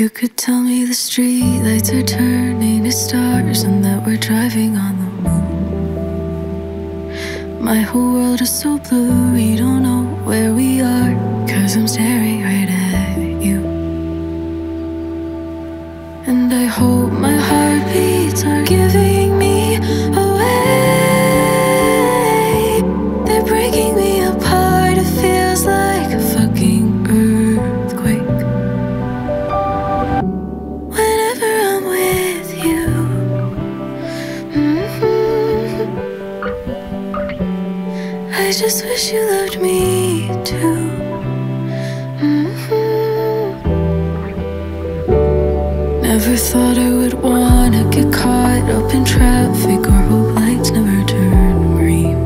You could tell me the street lights are turning to stars and that we're driving on the moon. My whole world is so blue, we don't know where we are, cause I'm staring right at you. And I hope my heartbeats are giving I just wish you loved me too. Mhm. Never thought I would wanna get caught up in traffic or hope lights never turn green.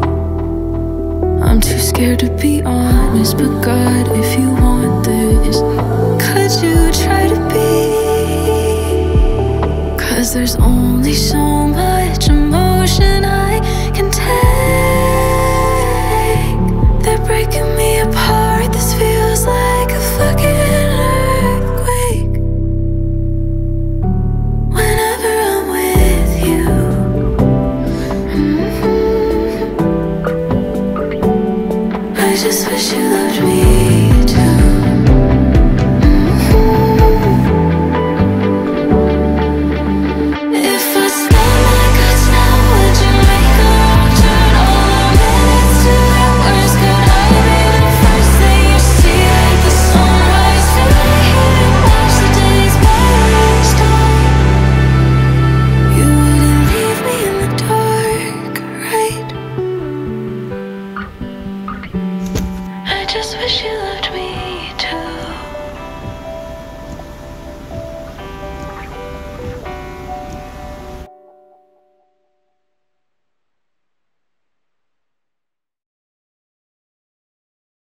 I'm too scared to be honest, but God, if you want this, could you try to be? Cause there's only so much emotion I I just wish you loved me wish you